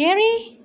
Jerry?